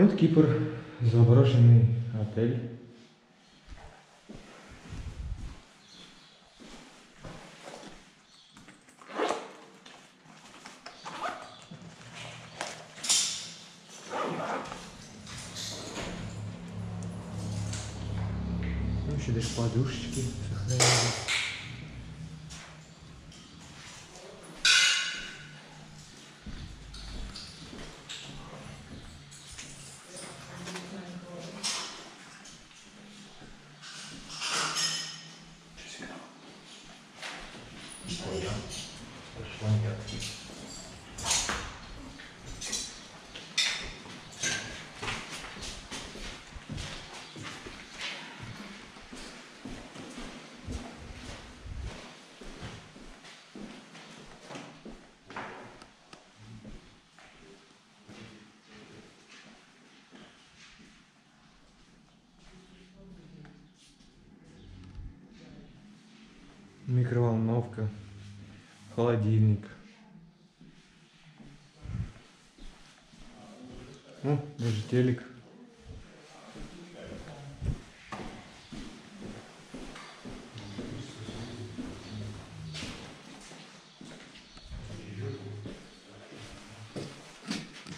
Вот Кипр, заброшенный отель. Ну, еще даже подушечки сохранились. Микроволновка, холодильник. Ну, даже телек.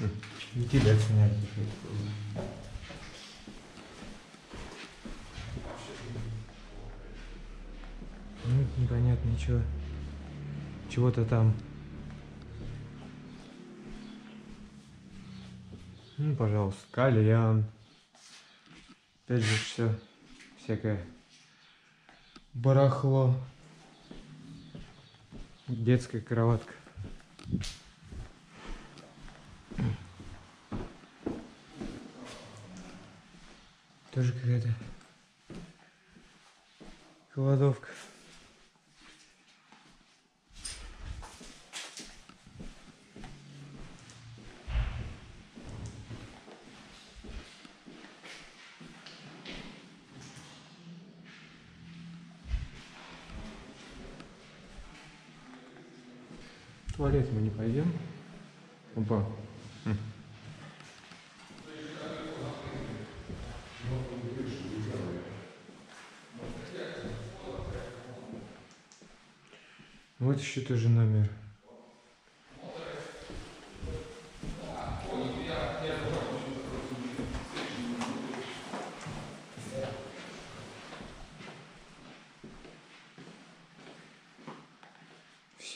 М, Вентиляция, наверное. Ну, ничего. Чего-то там. Ну, пожалуйста, кальян. Опять же, все всякое барахло. Детская кроватка. Тоже какая-то кладовка. Туалет мы не пойдем. Опа. Хм. Вот еще тоже номер.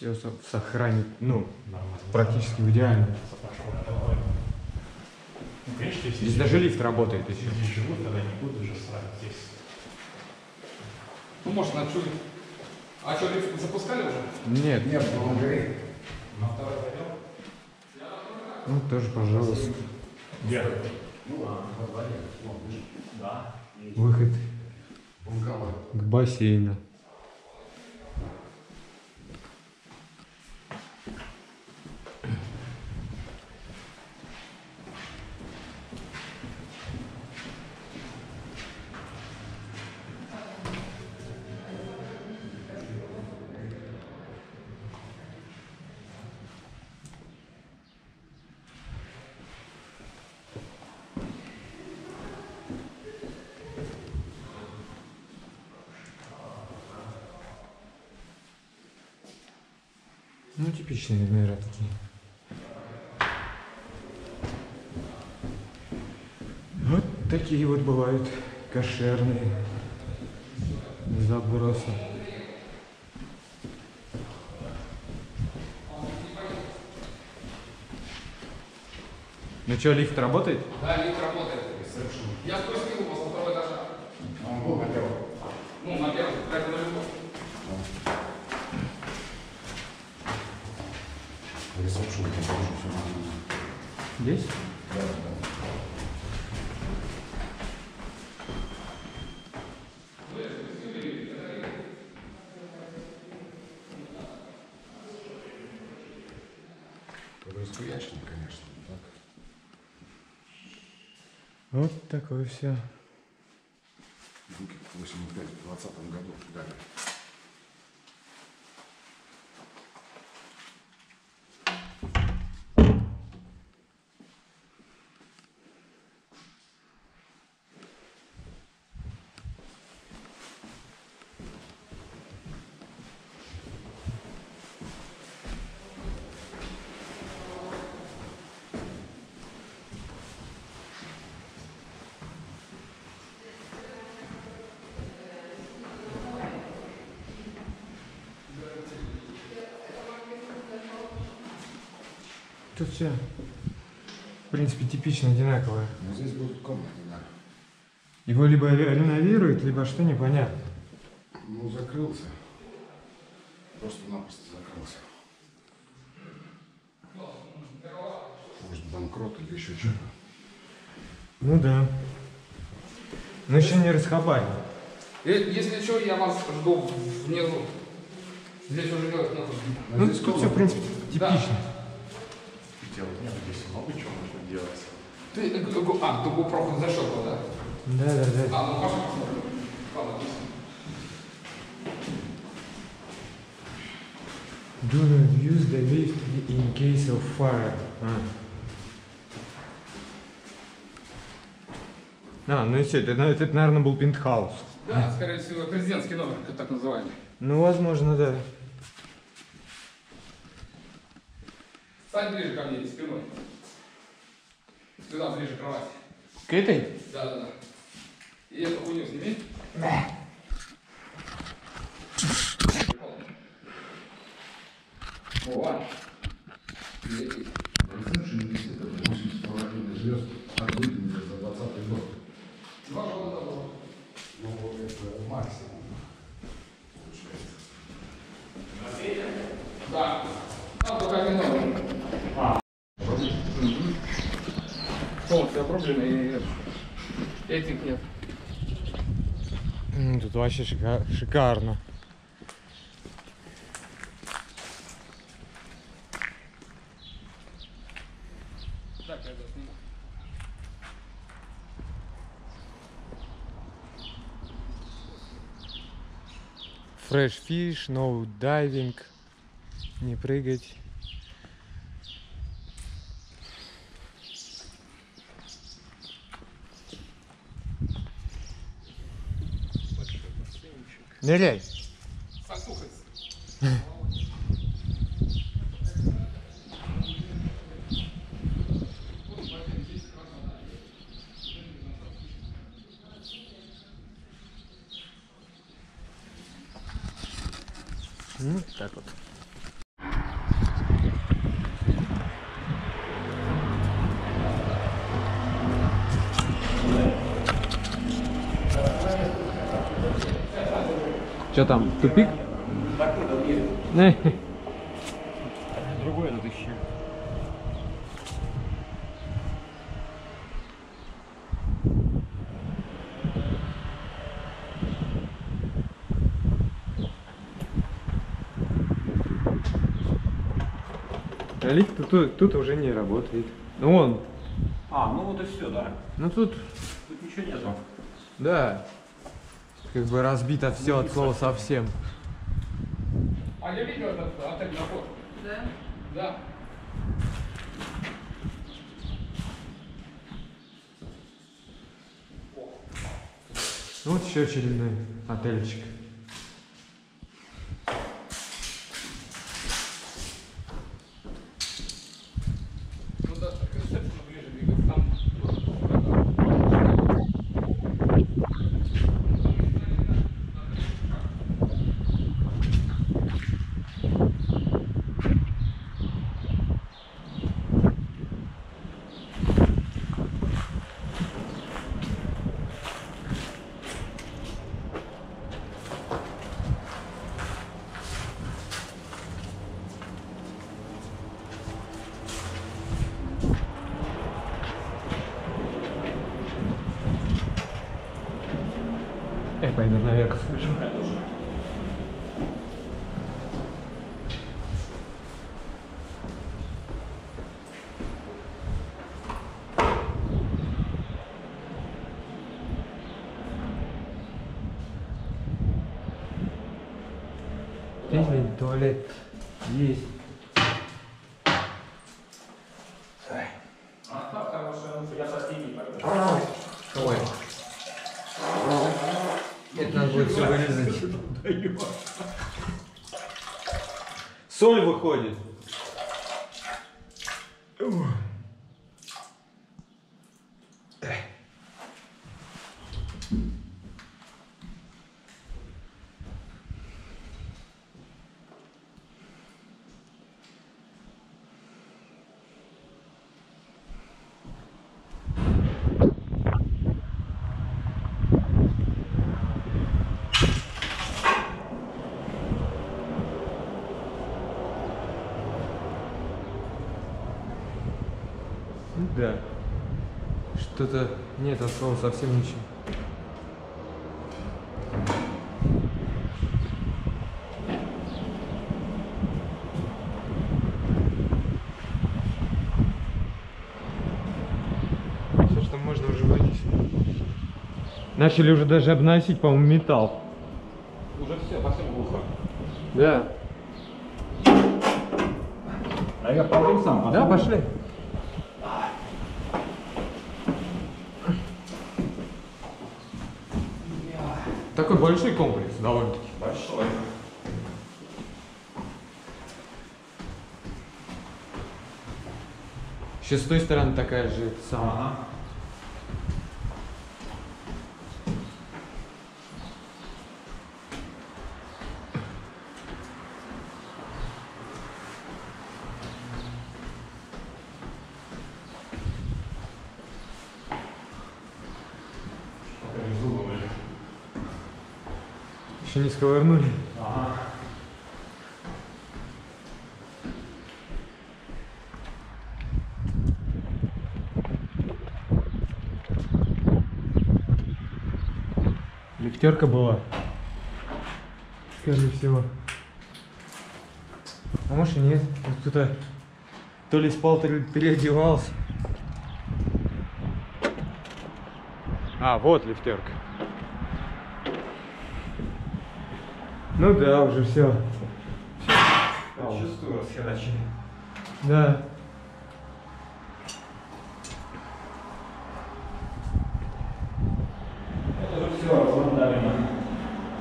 Все сохранит, ну, практически в идеально. Ну, конечно, если Здесь даже лифт работает еще. здесь живут, тогда не будут уже срать здесь. Ну, может, на чуть. А что, лифт запускали уже? Нет, Нет, он горит. На второй пойдем? ну тоже, пожалуйста. Где? Ну, а во дворе, Да. Выход к бассейну. Ну, типичные номера такие. Вот такие вот бывают кошерные забросы. Ну что, лифт работает? Да, лифт работает. Я спустил его со второго этажа. Он был готов. Ну, на первый, как на любом. Ресепшн, тоже все нормально. Здесь? Да, да. Конечно, так. Вот такое все. Руки 85 в 20 году дали. Тут все, в принципе, типично одинаковое. Но здесь будут комнаты, да. Его либо ре- реновируют, либо что, непонятно. Ну, закрылся. Просто-напросто закрылся. Может, банкрот или еще что-то. Ну да. Но еще не расхабали. Э, Если что, я вас жду внизу. Здесь уже делать надо. Ну, здесь тут все, в принципе, типично. Делать нет, здесь много чего можно делать. Ты, э, а, ты GoPro защелкал, да? Да, да, да. А, ну посмотрим. Ладно. Do not use the lift in case of fire. А, а ну и все, это, это, наверное, был пентхаус. Да, скорее всего, президентский номер, так называемый. Ну, возможно, да. Стань ближе ко мне, спиной. Сюда, ближе к кровати. К этой? Да, да, да. И эту хуйню сними. О, Летит. Знаешь, университет это 8,5 звезд от выделения за 20 год. Два года того. Ну, это максимум. Получается. Да. Там только один номер. А. И этих нет. Тут вообще шика- шикарно. Fresh fish, no diving. Не прыгать. Ныряй. Ну, так вот. Что там, тупик? Другой надо ищи. Лифт тут, тут уже не работает. Ну он. А, ну вот и все, да. Ну тут, Тут ничего нету. да. Как бы разбито все от слова совсем. А я видел этот отель на фото. Да? Да. Ну вот еще очередной отельчик. Я пойду наверх схожу. Здесь ли туалет есть. Ой. Это надо будет все вырезать. Соль выходит. Что-то нет от слова совсем ничего. Все, что можно, уже вынесли. Начали уже даже обносить, по-моему, металл. Уже все, совсем глухо. Да. А я пойду сам, Да, пошли. Такой большой комплекс довольно-таки. Большой. Еще с той стороны такая же самая. Ага. Еще не сковырнули. Ага. Лифтерка была. Скорее всего. А может и нет. Вот Кто-то то ли спал, то ли переодевался. А, вот лифтерка. Ну да, уже все. Чувствую, расхерачили. Да. Это уже все размонтовано.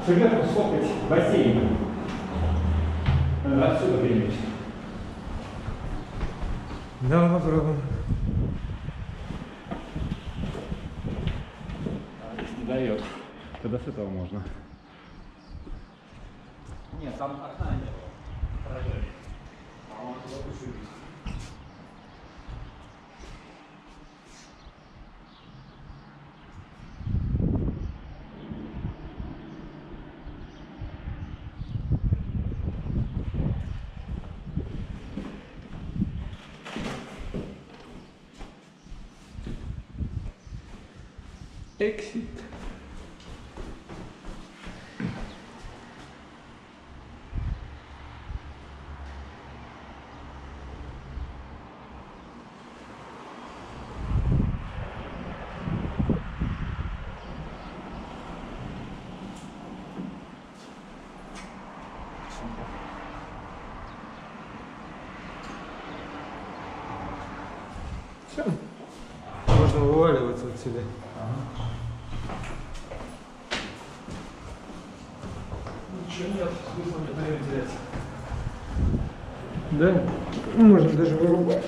Сверху сфоткать бассейн. Надо отсюда принять. Да, попробуем. Не дает. Тогда с этого можно. Нет, там окна нет. Exit. Отсюда. Ничего нет, смысла не терять. Да? Можно даже вырубать.